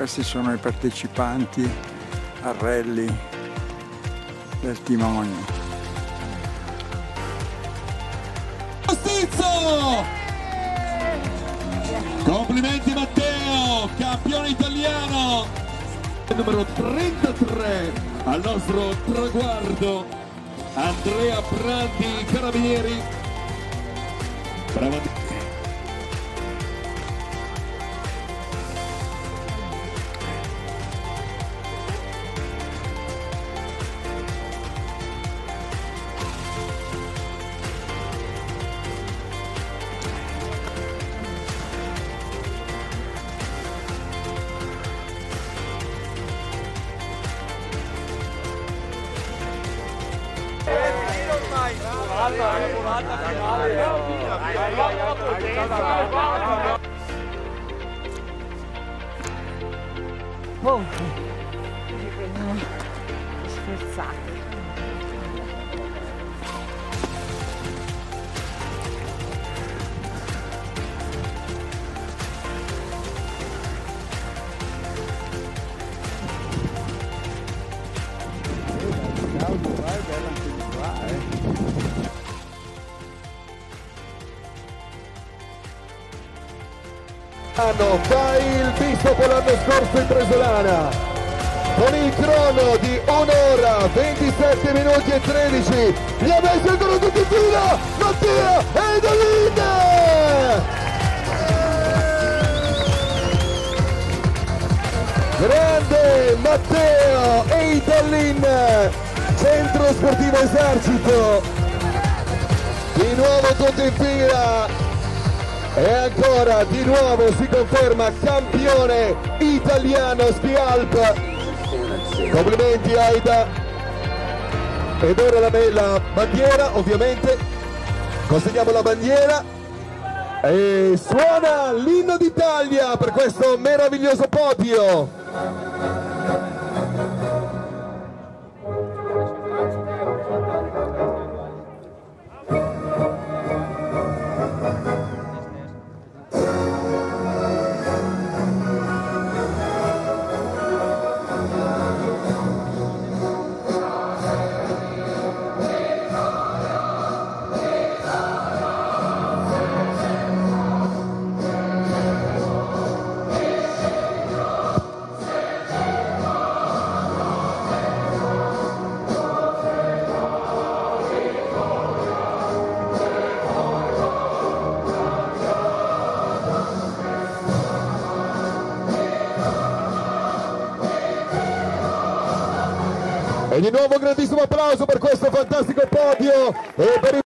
Questi sono i partecipanti al rally del timonio. Stizzo! Complimenti Matteo, campione italiano! Numero 33 al nostro traguardo, Andrea Brandi, Carabinieri. Bravo. Poco. Sforzate. Fa il bis dopo l'anno scorso in Presolana con il crono di un'ora 27 minuti e 13 gli amici ancora tutti in fila Mattia Edolin grande Matteo Eidolin centro sportivo esercito. Di nuovo tutto in fila e ancora di nuovo si conferma campione italiano ski alp. Complimenti Aida. Ed ora la, la bandiera ovviamente. Consegniamo la bandiera. E suona l'inno d'Italia per questo meraviglioso podio E di nuovo un grandissimo applauso per questo fantastico podio e per il